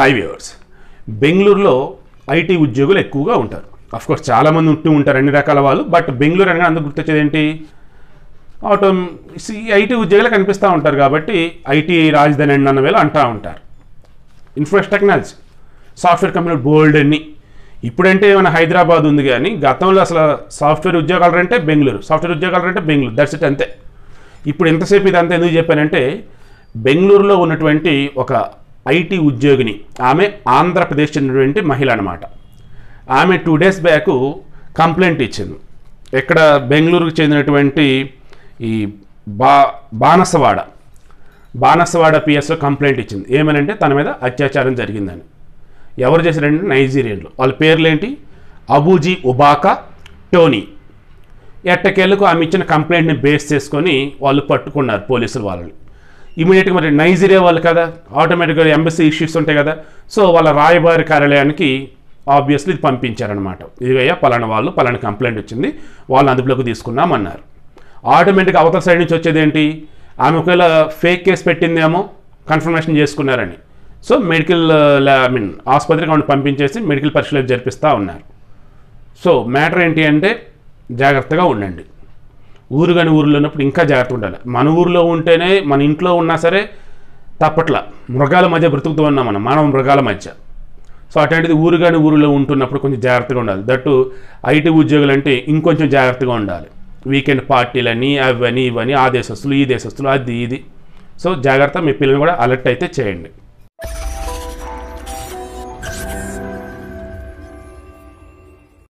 High viewers బెంగళూరులో IT ఉద్యోగులు ఎక్కువగా ఉంటారు. అఫ్కోర్స్ చాలామంది ఉంటూ ఉంటారు అన్ని రకాల వాళ్ళు బట్ బెంగళూరు అనగా అందరు గుర్తొచ్చేది ఏంటి ఆటో ఐటీ ఉద్యోగులు కనిపిస్తూ ఉంటారు కాబట్టి ఐటీ రాజధాని అండి అన్న వేళ అంటూ ఉంటారు. ఇన్ఫ్రాస్ట్రక్చర్ టెక్నాలజీ సాఫ్ట్వేర్ కంపెనీలు బోల్డ్ అన్ని. ఇప్పుడంటే ఏమైనా హైదరాబాద్ ఉంది కానీ గతంలో అసలు సాఫ్ట్వేర్ ఉద్యోగాలు అంటే బెంగళూరు సాఫ్ట్వేర్ ఉద్యోగాలు అంటే బెంగళూరు. దట్స్ ఇట్ అంతే. ఇప్పుడు ఎంతసేపు ఇదంతా ఎందుకు చెప్పానంటే బెంగళూరులో ఉన్నటువంటి ఒక ఐటీ ఉద్యోగిని. ఆమె ఆంధ్రప్రదేశ్ చెందినటువంటి మహిళ అనమాట ఆమె టూ డేస్ బ్యాక్ కంప్లైంట్ ఇచ్చింది. ఇక్కడ బెంగళూరుకు చెందినటువంటి ఈ బా బానసవాడ. బానసవాడ పిఎస్లో కంప్లైంట్ ఇచ్చింది. ఏమనంటే తన మీద అత్యాచారం జరిగిందని. ఎవరు చేశారంటే నైజీరియన్లు. వాళ్ళ పేర్లేంటి? అబూజీ ఉబాకా టోనీ. ఎట్టకేళ్ళకు ఆమె ఇచ్చిన కంప్లైంట్ని బేస్ చేసుకొని వాళ్ళు పట్టుకున్నారు పోలీసులు వాళ్ళని. ఇమీడియట్గా మరి నైజీరియా వాళ్ళు కదా ఆటోమేటిక్గా ఎంబసీ ఇష్యూస్ ఉంటాయి కదా. సో వాళ్ళ రాయబారి కార్యాలయానికి ఆబ్వియస్లీ ఇది పంపించారనమాట ఇదిగయ్యా పలానా వాళ్ళు పలానా కంప్లైంట్ వచ్చింది వాళ్ళని అదుపులోకి తీసుకున్నామన్నారు. ఆటోమేటిక్గా అవతల సైడ్ నుంచి వచ్చేది ఏంటి? ఆమె ఒకవేళ ఫేక్ కేసు పెట్టిందేమో కన్ఫర్మేషన్ చేసుకున్నారని. సో మెడికల్ ఐ మీన్ ఆసుపత్రికి ఆమెను పంపించేసి మెడికల్ పరీక్షలు జరిపిస్తూ ఉన్నారు. సో మ్యాటర్ ఏంటి అంటే జాగ్రత్తగా ఉండండి. ఊరు కాని ఊరిలో ఉన్నప్పుడు ఇంకా జాగ్రత్తగా ఉండాలి. మన ఊరిలో ఉంటేనే మన ఇంట్లో ఉన్నా సరే తప్పట్ల మృగాల మధ్య బ్రతుకుతూ ఉన్నాం మనం మానవ మృగాల మధ్య. సో అటువంటిది ఊరు కాని ఊరిలో ఉంటున్నప్పుడు కొంచెం జాగ్రత్తగా ఉండాలి. దట్టు ఐటీ ఉద్యోగులు అంటే ఇంకొంచెం జాగ్రత్తగా ఉండాలి. వీకెండ్ పార్టీలని అవని ఇవని ఆ దేశస్తులు ఈ దేశస్తులు అది ఇది. సో జాగ్రత్త మీ పిల్లల్ని కూడా అలర్ట్ అయితే చేయండి.